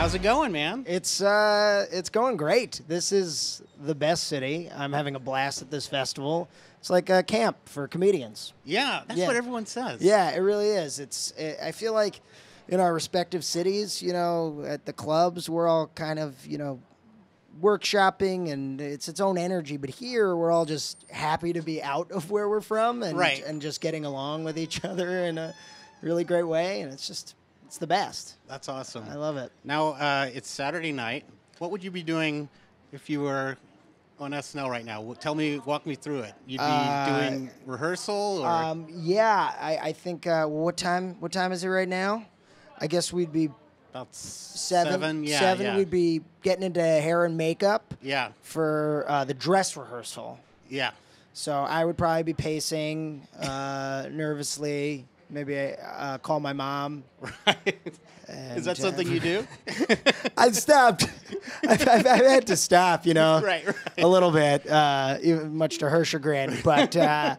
How's it going, man? It's uh, it's going great. This is the best city. I'm having a blast at this festival. It's like a camp for comedians. Yeah, that's Yeah. what everyone says. Yeah, it really is. It's. It, I feel like in our respective cities, you know, at the clubs, we're all kind of, you know, workshopping and it's its own energy. But here, we're all just happy to be out of where we're from and Right. and just getting along with each other in a really great way. And it's just, it's the best. That's awesome. I love it. Now, uh, it's Saturday night. What would you be doing if you were on SNL right now? Tell me, walk me through it. You'd be Uh, doing rehearsal or Um, yeah, I, I think. Uh, what time? What time is it right now? I guess we'd be about seven. seven? Yeah, seven. yeah. We'd be getting into hair and makeup yeah, for uh, the dress rehearsal. yeah. So I would probably be pacing uh, nervously. Maybe I uh, call my mom. And, Is that uh, something you do? I've stopped. I've, I've, I've had to stop, you know, Right, right. a little bit, uh, much to her chagrin. But uh,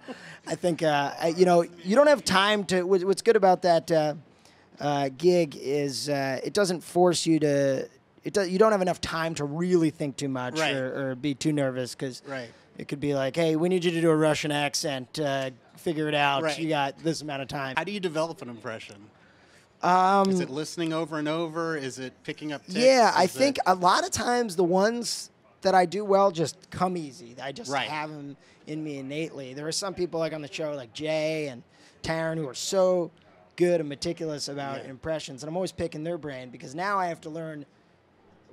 I think, uh, I- you know, you don't have time to. What's good about that uh, uh, gig is uh, it doesn't force you to. It does, you don't have enough time to really think too much Right. or, or be too nervous because Right. it could be like, hey, we need you to do a Russian accent. Uh, figure it out. You got this amount of time. How do you develop an impression? Um, Is it listening over and over? Is it picking up? Tics? Yeah, I Is think it- a lot of times the ones that I do well just come easy. I just Right. have them in me innately. There are some people like on the show, like Jay and Taran, who are so good and meticulous about Yeah. impressions, and I'm always picking their brain because now I have to learn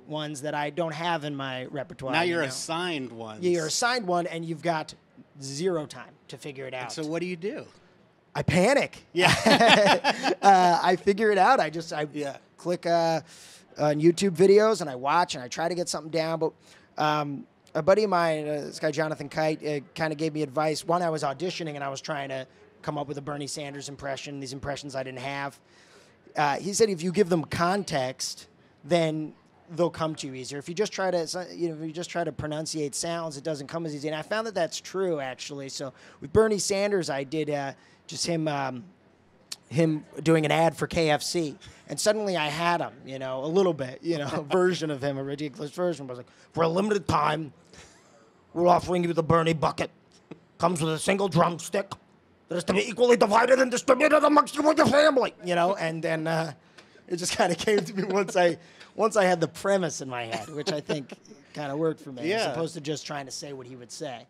ones that I don't have in my repertoire. now you you're know? assigned one. Yeah, you're assigned one, and you've got zero time to figure it out. So what do you do? I panic. Yeah. uh, I figure it out. I just I Yeah. click uh, on YouTube videos and I watch and I try to get something down. But um, a buddy of mine, uh, this guy Jonathan Kite, uh, kind of gave me advice. One, I was auditioning and I was trying to come up with a Bernie Sanders impression. These impressions I didn't have. Uh, he said if you give them context, then they'll come to you easier. If you just try to, you know, if you just try to pronunciate sounds, it doesn't come as easy. And I found that that's true actually. So with Bernie Sanders, I did uh, just him. Um, him doing an ad for KFC, and suddenly I had him, you know, a little bit, you know, a version of him, a ridiculous version. But I was like, for a limited time, we're offering you the Bernie bucket. Comes with a single drumstick that is to be equally divided and distributed amongst you and your family, you know. And then uh, it just kind of came to me once I once I had the premise in my head, which I think kind of worked for me, as opposed to just trying to say what he would say.